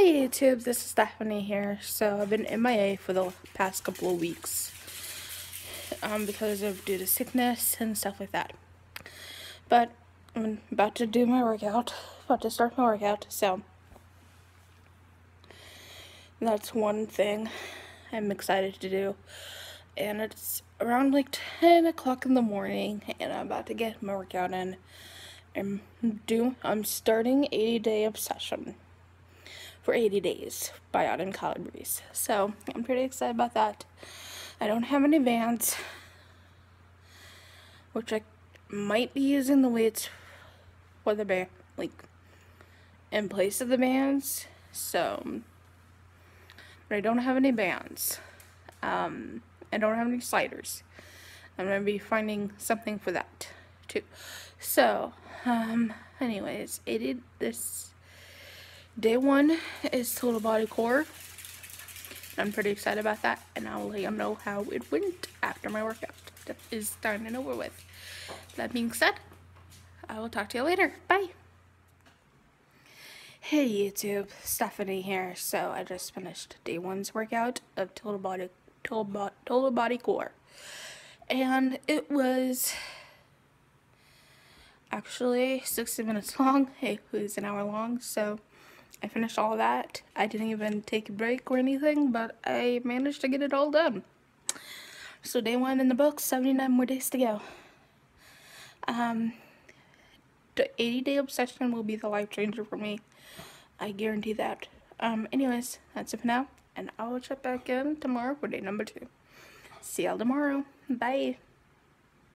Hey YouTube, this is Stephanie here. So I've been in MIA for the past couple of weeks um, because of due to sickness and stuff like that. But I'm about to do my workout, about to start my workout, so that's one thing I'm excited to do. And it's around like 10 o'clock in the morning and I'm about to get my workout in. I'm, do, I'm starting 80 day obsession for 80 days by Autumn Calabrese. So I'm pretty excited about that. I don't have any bands, which I might be using the weights for the band, like in place of the bands. So, but I don't have any bands. Um, I don't have any sliders. I'm going to be finding something for that too. So, um, anyways, it did this Day one is total body core. I'm pretty excited about that, and I'll let you know how it went after my workout that is done and over with. That being said, I will talk to you later. Bye. Hey YouTube, Stephanie here. So I just finished day one's workout of total body total, bo total body core, and it was actually 60 minutes long. Hey, it was an hour long, so I finished all that. I didn't even take a break or anything, but I managed to get it all done. So day one in the book, 79 more days to go. Um, the 80 day obsession will be the life changer for me. I guarantee that. Um, anyways, that's it for now. And I will check back in tomorrow for day number two. See y'all tomorrow. Bye.